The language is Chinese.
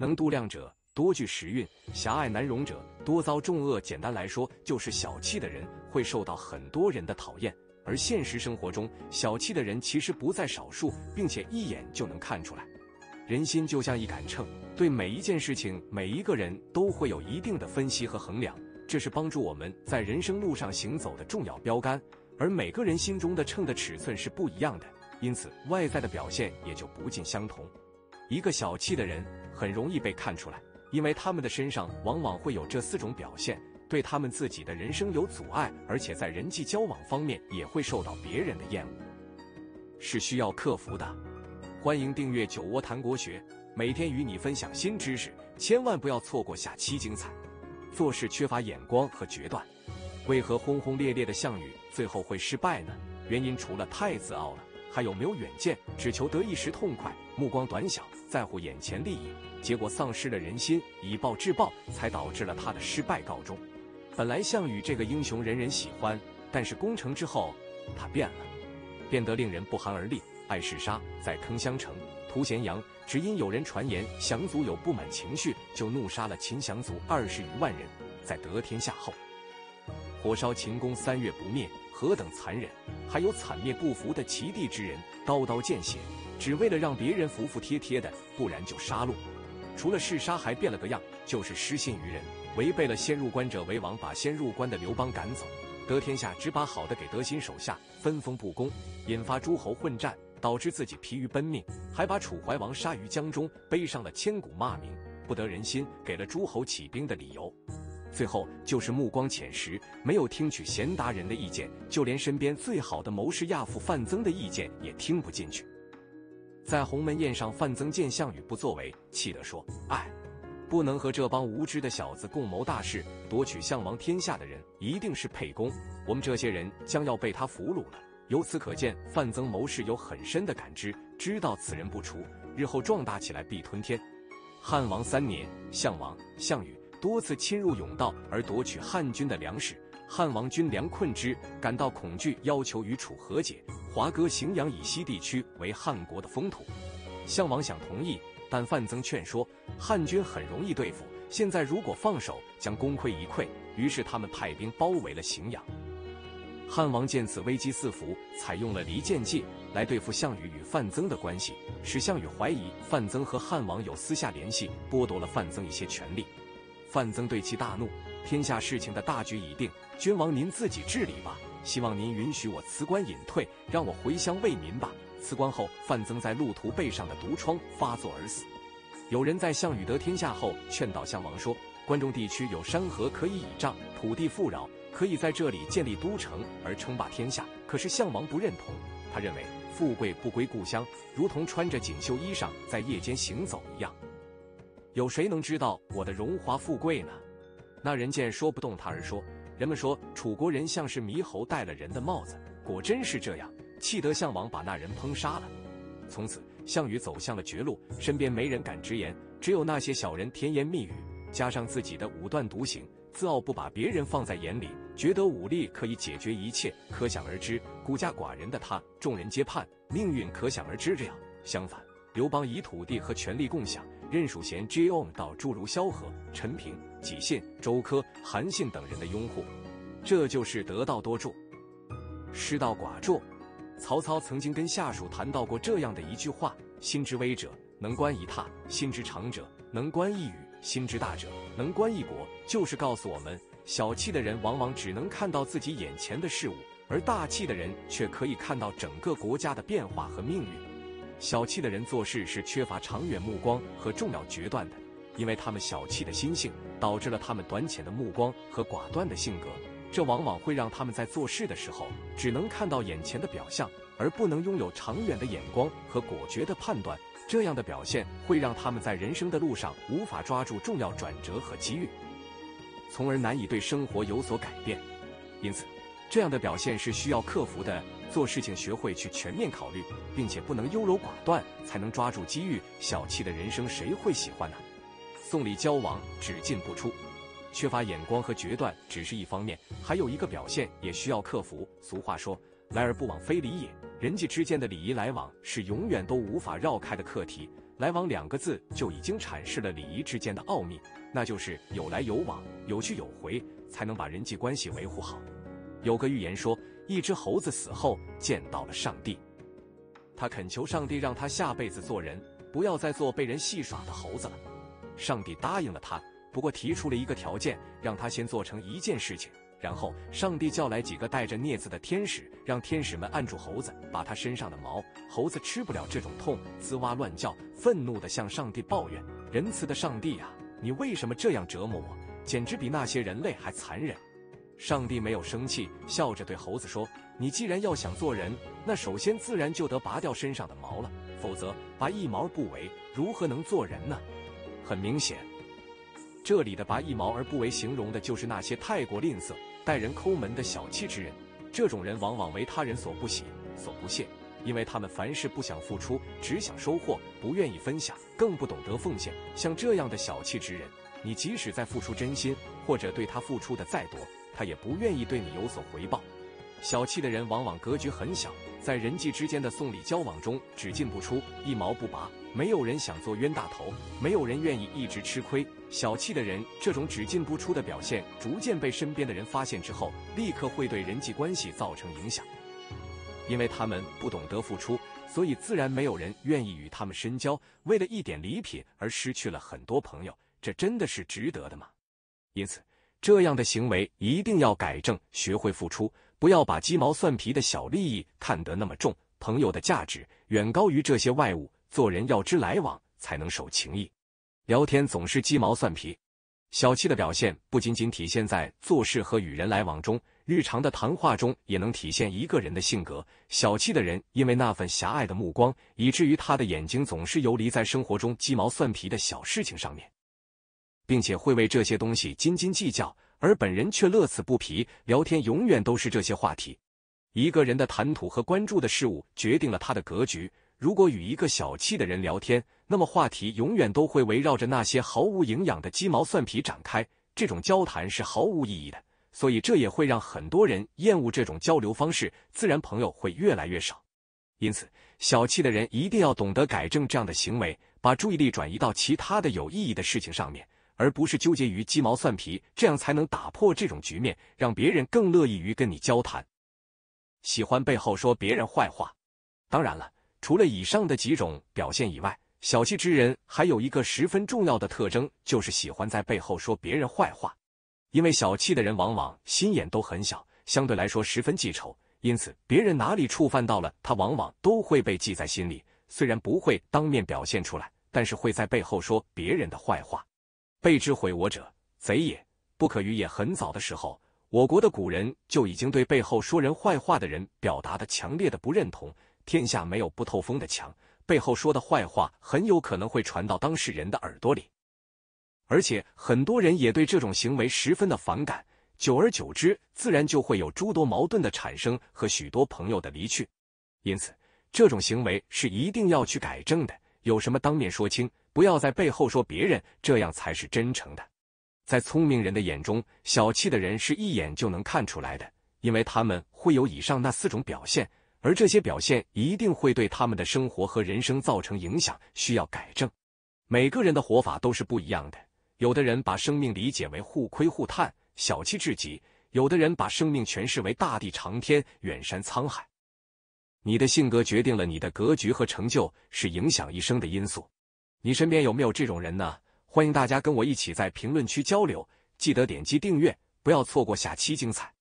能度量者多具时运，狭隘难容者多遭重恶。简单来说，就是小气的人会受到很多人的讨厌。而现实生活中，小气的人其实不在少数，并且一眼就能看出来。人心就像一杆秤，对每一件事情、每一个人都会有一定的分析和衡量，这是帮助我们在人生路上行走的重要标杆。而每个人心中的秤的尺寸是不一样的，因此外在的表现也就不尽相同。一个小气的人很容易被看出来，因为他们的身上往往会有这四种表现。对他们自己的人生有阻碍，而且在人际交往方面也会受到别人的厌恶，是需要克服的。欢迎订阅酒窝谈国学，每天与你分享新知识，千万不要错过下期精彩。做事缺乏眼光和决断，为何轰轰烈烈的项羽最后会失败呢？原因除了太自傲了，还有没有远见，只求得一时痛快，目光短小，在乎眼前利益，结果丧失了人心，以暴制暴，才导致了他的失败告终。本来项羽这个英雄人人喜欢，但是攻城之后他变了，变得令人不寒而栗，爱嗜杀，在坑襄城屠咸阳，只因有人传言降卒有不满情绪，就怒杀了秦降卒二十余万人。在得天下后，火烧秦宫三月不灭，何等残忍！还有惨灭不服的齐地之人，刀刀见血，只为了让别人服服帖帖的，不然就杀戮。除了嗜杀，还变了个样，就是失信于人。违背了先入关者为王，把先入关的刘邦赶走，得天下只把好的给德心手下，分封不公，引发诸侯混战，导致自己疲于奔命，还把楚怀王杀于江中，背上了千古骂名，不得人心，给了诸侯起兵的理由。最后就是目光浅识，没有听取贤达人的意见，就连身边最好的谋士亚父范增的意见也听不进去。在鸿门宴上，范增见项羽不作为，气得说：“哎。”不能和这帮无知的小子共谋大事，夺取项王天下的人一定是沛公。我们这些人将要被他俘虏了。由此可见，范增谋士有很深的感知，知道此人不除，日后壮大起来必吞天。汉王三年，项王、项羽多次侵入甬道而夺取汉军的粮食，汉王军粮困之，感到恐惧，要求与楚和解，华割荥阳以西地区为汉国的封土。项王想同意。但范增劝说，汉军很容易对付，现在如果放手，将功亏一篑。于是他们派兵包围了荥阳。汉王见此危机四伏，采用了离间计来对付项羽与范增的关系，使项羽怀疑范增和汉王有私下联系，剥夺了范增一些权利。范增对其大怒，天下事情的大局已定，君王您自己治理吧，希望您允许我辞官隐退，让我回乡为民吧。辞官后，范增在路途背上的毒疮发作而死。有人在项羽得天下后劝导项王说：“关中地区有山河可以倚仗，土地富饶，可以在这里建立都城而称霸天下。”可是项王不认同，他认为富贵不归故乡，如同穿着锦绣衣裳在夜间行走一样。有谁能知道我的荣华富贵呢？那人见说不动他而说：“人们说楚国人像是猕猴戴了人的帽子，果真是这样。”气得项王把那人烹杀了。从此，项羽走向了绝路，身边没人敢直言，只有那些小人甜言蜜语，加上自己的武断独行，自傲不把别人放在眼里，觉得武力可以解决一切。可想而知，孤家寡人的他，众人皆叛，命运可想而知这样。相反，刘邦以土地和权力共享，任属贤 j o n 到诸如萧何、陈平、纪信、周苛、韩信等人的拥护，这就是得道多助，失道寡助。曹操曾经跟下属谈到过这样的一句话：“心之微者，能观一榻；心之长者，能观一宇；心之大者，能观一国。”就是告诉我们，小气的人往往只能看到自己眼前的事物，而大气的人却可以看到整个国家的变化和命运。小气的人做事是缺乏长远目光和重要决断的，因为他们小气的心性，导致了他们短浅的目光和寡断的性格。这往往会让他们在做事的时候只能看到眼前的表象，而不能拥有长远的眼光和果决的判断。这样的表现会让他们在人生的路上无法抓住重要转折和机遇，从而难以对生活有所改变。因此，这样的表现是需要克服的。做事情学会去全面考虑，并且不能优柔寡断，才能抓住机遇。小气的人生谁会喜欢呢？送礼交往只进不出。缺乏眼光和决断只是一方面，还有一个表现也需要克服。俗话说：“来而不往非礼也。”人际之间的礼仪来往是永远都无法绕开的课题。来往两个字就已经阐释了礼仪之间的奥秘，那就是有来有往，有去有回，才能把人际关系维护好。有个寓言说，一只猴子死后见到了上帝，他恳求上帝让他下辈子做人，不要再做被人戏耍的猴子了。上帝答应了他，不过提出了一个条件，让他先做成一件事情。然后，上帝叫来几个带着镊子的天使，让天使们按住猴子，把他身上的毛。猴子吃不了这种痛，吱哇乱叫，愤怒地向上帝抱怨：“仁慈的上帝呀，你为什么这样折磨我？简直比那些人类还残忍！”上帝没有生气，笑着对猴子说：“你既然要想做人，那首先自然就得拔掉身上的毛了，否则拔一毛不为，如何能做人呢？”很明显，这里的“拔一毛而不为”形容的就是那些太过吝啬。待人抠门的小气之人，这种人往往为他人所不喜、所不屑，因为他们凡事不想付出，只想收获，不愿意分享，更不懂得奉献。像这样的小气之人，你即使再付出真心，或者对他付出的再多，他也不愿意对你有所回报。小气的人往往格局很小，在人际之间的送礼交往中只进不出，一毛不拔。没有人想做冤大头，没有人愿意一直吃亏。小气的人这种只进不出的表现，逐渐被身边的人发现之后，立刻会对人际关系造成影响。因为他们不懂得付出，所以自然没有人愿意与他们深交。为了一点礼品而失去了很多朋友，这真的是值得的吗？因此，这样的行为一定要改正，学会付出，不要把鸡毛蒜皮的小利益看得那么重。朋友的价值远高于这些外物。做人要知来往，才能守情义。聊天总是鸡毛蒜皮，小气的表现不仅仅体现在做事和与人来往中，日常的谈话中也能体现一个人的性格。小气的人因为那份狭隘的目光，以至于他的眼睛总是游离在生活中鸡毛蒜皮的小事情上面，并且会为这些东西斤斤计较，而本人却乐此不疲。聊天永远都是这些话题。一个人的谈吐和关注的事物，决定了他的格局。如果与一个小气的人聊天，那么话题永远都会围绕着那些毫无营养的鸡毛蒜皮展开，这种交谈是毫无意义的。所以这也会让很多人厌恶这种交流方式，自然朋友会越来越少。因此，小气的人一定要懂得改正这样的行为，把注意力转移到其他的有意义的事情上面，而不是纠结于鸡毛蒜皮，这样才能打破这种局面，让别人更乐意于跟你交谈。喜欢背后说别人坏话，当然了。除了以上的几种表现以外，小气之人还有一个十分重要的特征，就是喜欢在背后说别人坏话。因为小气的人往往心眼都很小，相对来说十分记仇，因此别人哪里触犯到了他，往往都会被记在心里。虽然不会当面表现出来，但是会在背后说别人的坏话。背之毁我者，贼也，不可与也。很早的时候，我国的古人就已经对背后说人坏话的人表达的强烈的不认同。天下没有不透风的墙，背后说的坏话很有可能会传到当事人的耳朵里，而且很多人也对这种行为十分的反感，久而久之，自然就会有诸多矛盾的产生和许多朋友的离去。因此，这种行为是一定要去改正的。有什么当面说清，不要在背后说别人，这样才是真诚的。在聪明人的眼中，小气的人是一眼就能看出来的，因为他们会有以上那四种表现。而这些表现一定会对他们的生活和人生造成影响，需要改正。每个人的活法都是不一样的，有的人把生命理解为互亏互叹，小气至极；有的人把生命诠释为大地长天，远山沧海。你的性格决定了你的格局和成就，是影响一生的因素。你身边有没有这种人呢？欢迎大家跟我一起在评论区交流，记得点击订阅，不要错过下期精彩。